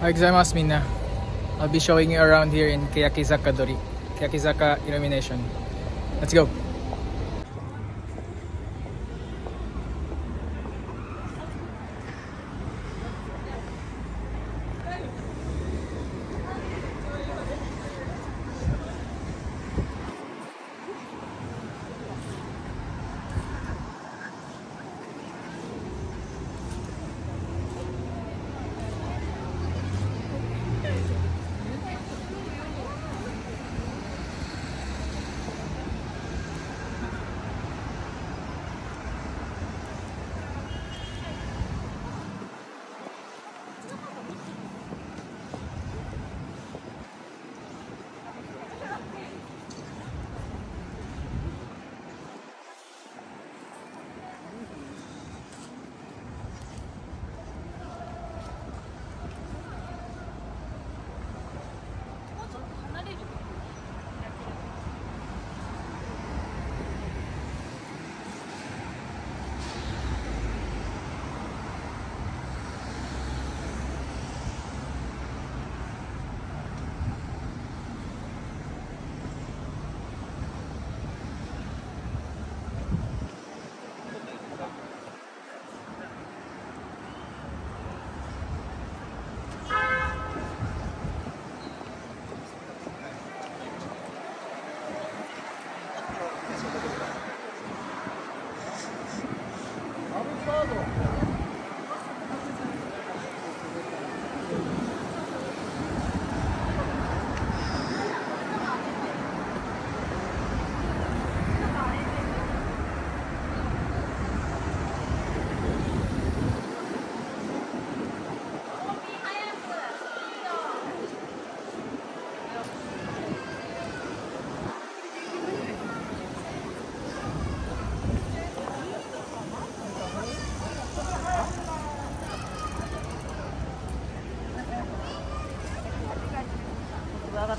Hi, gozaimasu minna. I'll be showing you around here in Keyakizaka Dori, Keyakizaka Illumination. Let's go.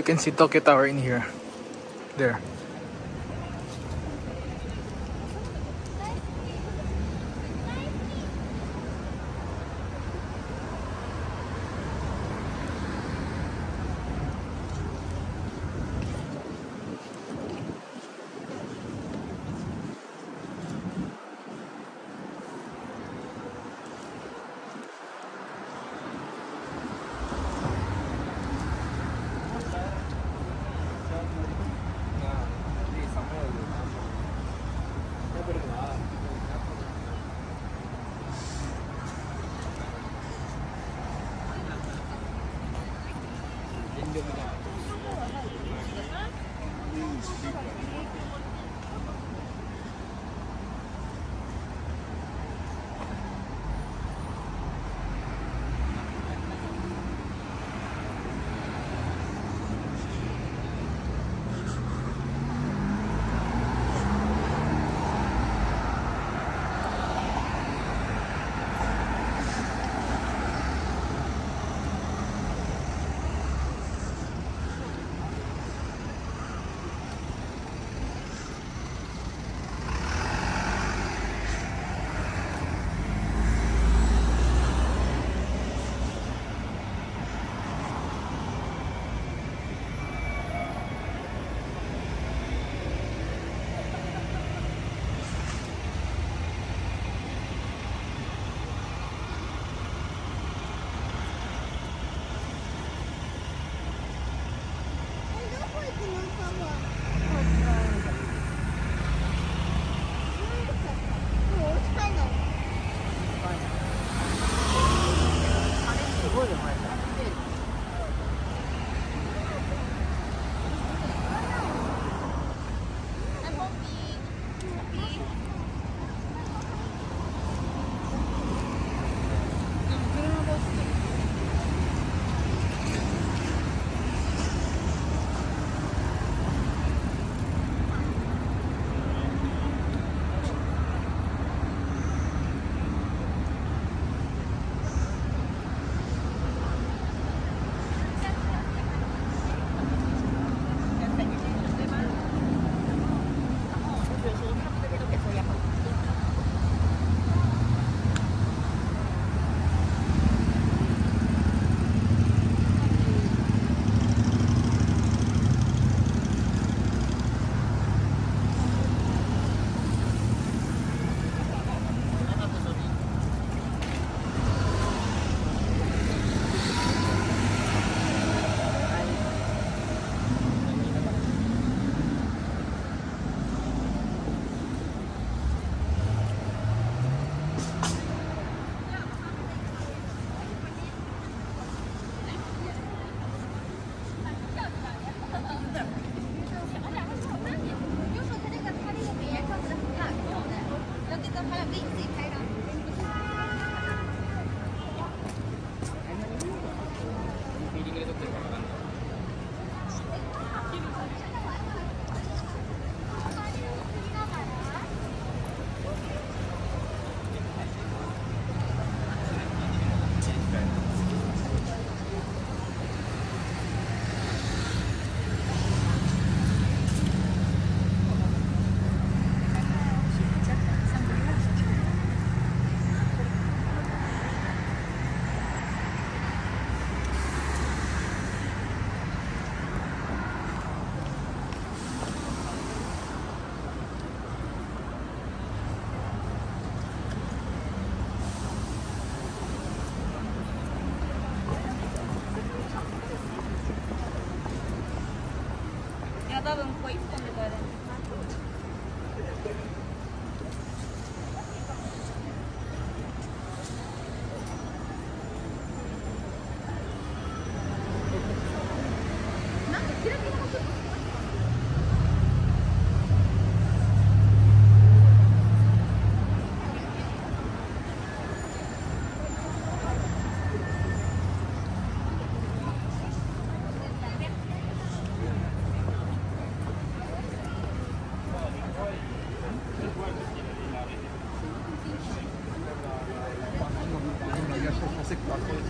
You can see Tokyo Tower in here. There. 多分ここ1本で帰れる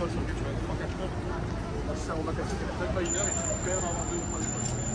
école sur lequel tu vas être 3-4 heures. Ça, on va casser tes la tête pas une heure et tu perds dans 2 ou 3 écoles.